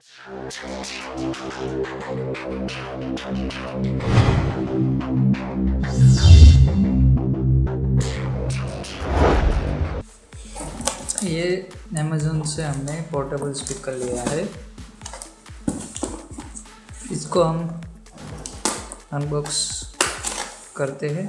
ये अमेज़ोन से हमने पोर्टेबल स्पीकर लिया है। इसको हम अनबॉक्स करते हैं।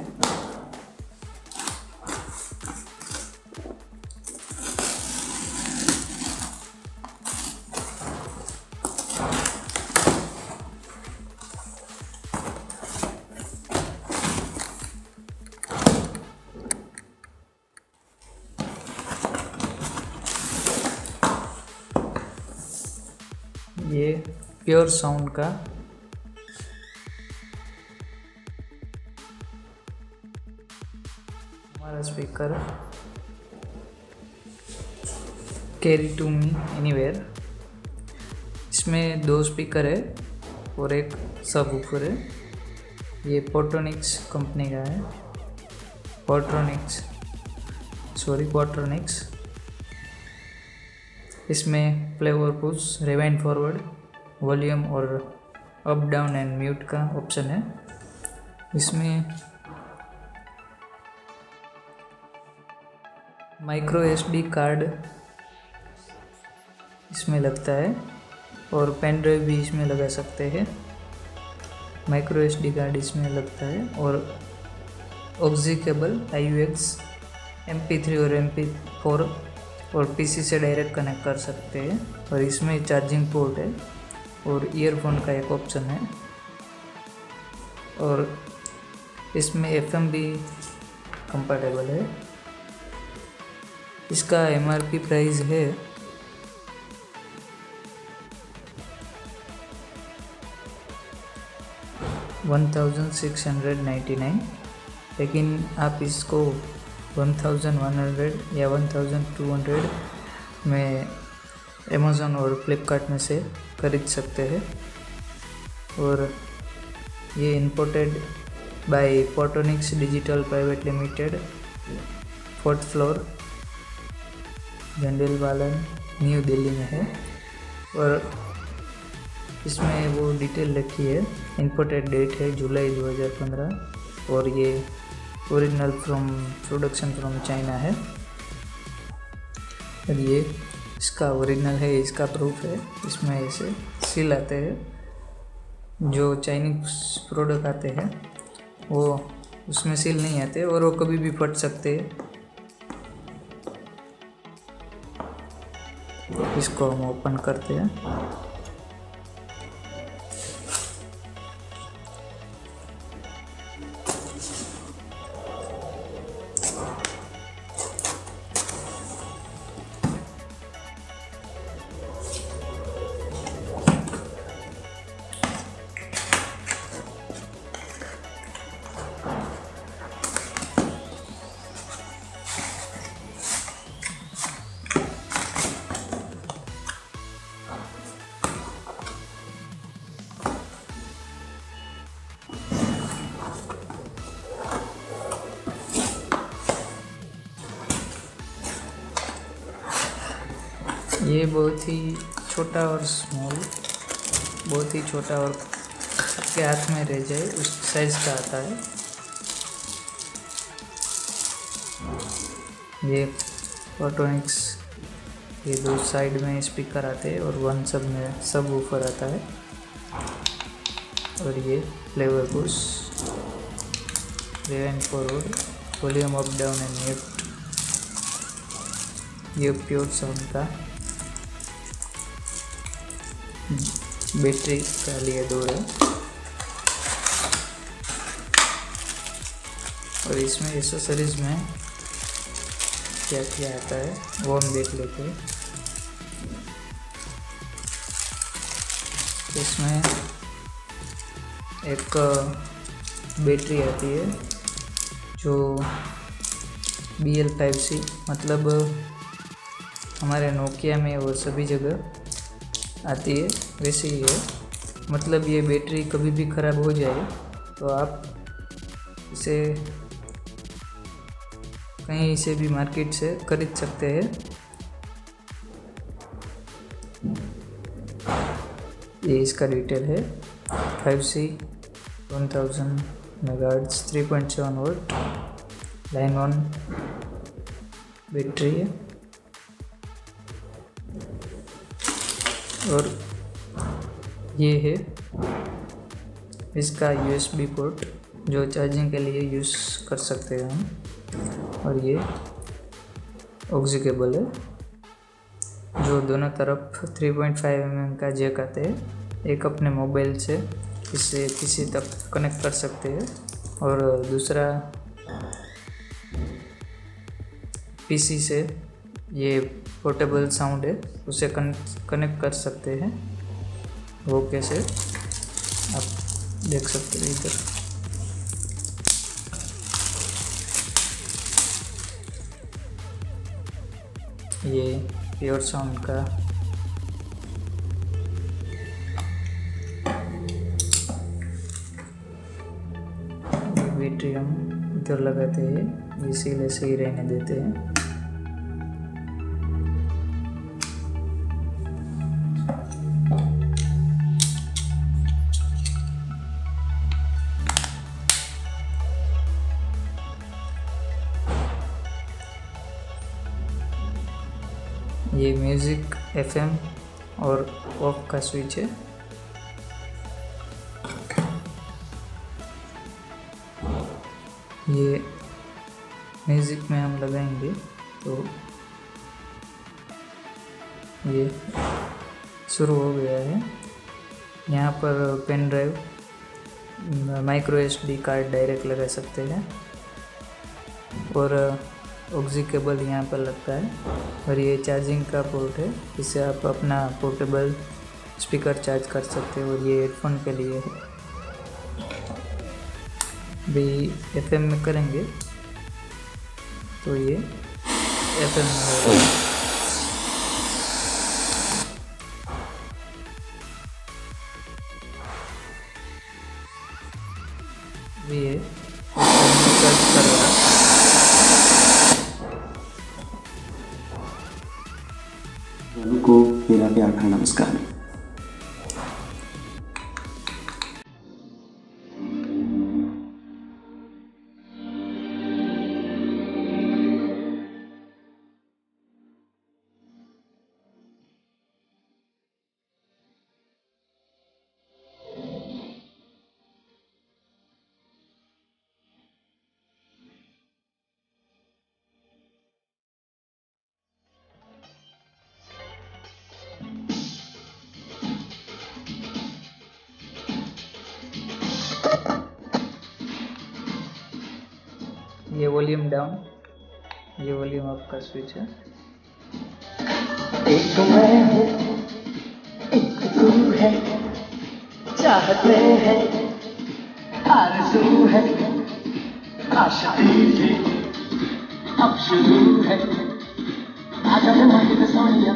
प्योर साउंड का। हमारा speaker carry to me anywhere इसमें दो स्पीकर है और एक सब ऊपर है। ये पोर्ट्रोनिक्स कंपनी का है। पोर्ट्रोनिक्स सॉरी पोर्ट्रोनिक्स इसमें प्ले और पुश रिवाइंड फॉरवर्ड वॉल्यूम और अप डाउन एंड म्यूट का ऑप्शन है। इसमें माइक्रो एसडी कार्ड इसमें लगता है और पेन ड्राइव भी इसमें लगा सकते हैं। माइक्रो एसडी कार्ड इसमें लगता है और aux cable I U X M P three और एम पी फोर और पीसी से डायरेक्ट कनेक्ट कर सकते हैं और इसमें चार्जिंग पोर्ट है। और ईयरफोन का एक ऑप्शन है। और इसमें एफएम भी कंफर्टेबल है। इसका एमआरपी प्राइस है one thousand six hundred ninety nine लेकिन आप इसको वन थाउज़ेंड वन हंड्रेड या वन थाउज़ेंड टू हंड्रेड में अमेज़ोन और फ्लिपकार्ट में से खरीद सकते हैं। और ये imported by Potonics digital private limited fourth floor Jhandewalan New Delhi में है। और इसमें वो डिटेल रखी है। इम्पोर्टेड डेट है जुलाई 2015 और ये original from production from China है। और ये इसका ओरिजिनल है, इसका प्रूफ है। इसमें ऐसे सील आते हैं। जो चाइनीज़ प्रोडक्ट आते हैं, वो उसमें सील नहीं आते और वो कभी भी फट सकते हैं। इसको हम ओपन करते हैं। ये बहुत ही छोटा और स्मॉल बहुत ही छोटा और आपके हाथ में रह जाए, उस साइज़ का आता है। ये फोटोनिक्स ये दो साइड में स्पीकर आते हैं और वन सब में सब ऊपर आता है। और ये flavour push and forward volume up down and mute ये प्योर साउंड का बैटरी का लिए दो है और इसमें एसेसरीज में क्या क्या आता है, वो हम देख लेते हैं। इसमें एक बैटरी आती है, जो बी एल फाइव सी मतलब हमारे नोकिया में और सभी जगह आती है, वैसे ही है। मतलब ये बैटरी कभी भी ख़राब हो जाए तो आप इसे कहीं से भी मार्केट से खरीद सकते हैं। ये इसका डिटेल है, five C, one thousand megahertz, three point seven volt, line one battery है। और ये है इसका यूएसबी पोर्ट जो चार्जिंग के लिए यूज़ कर सकते हैं हम। और ये ऑक्सी केबल है, जो दोनों तरफ़ 3.5 पॉइंट mm का जैक आते हैं। एक अपने मोबाइल से इससे किसी तक कनेक्ट कर सकते हैं। और दूसरा पीसी से ये पोर्टेबल साउंड है, उसे कनेक्ट कर सकते हैं। वो कैसे आप देख सकते हैं इधर। ये प्योर साउंड का। बैटरी हम इधर लगाते हैं, इसीलिए सही रहने देते हैं। ये म्यूज़िक एफएम और ऑफ़ का स्विच है। ये म्यूज़िक में हम लगाएँगे तो ये शुरू हो गया है। यहाँ पर pen drive micro S D card direct लगा सकते हैं। और ऑक्सी केबल यहाँ पर लगता है और ये चार्जिंग का पोर्ट है। इससे आप अपना पोर्टेबल स्पीकर चार्ज कर सकते हो और ये हेडफोन के लिए है। भी एफ़ में करेंगे। तो ये एफ़ एम को मेरा प्यार भरा नमस्कार ये वॉल्यूम डाउन ये वॉल्यूम अप का स्विच है। एक मैं हूँ एक तू है। चाहते हैं आरज़ू है। आशिकी थी अब शुरू है। आजा मैं मांगे तो सोनिया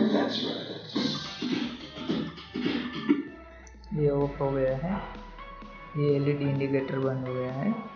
ये ऑफ़ हो गया है। ये एलईडी इंडिकेटर बंद हो गया है।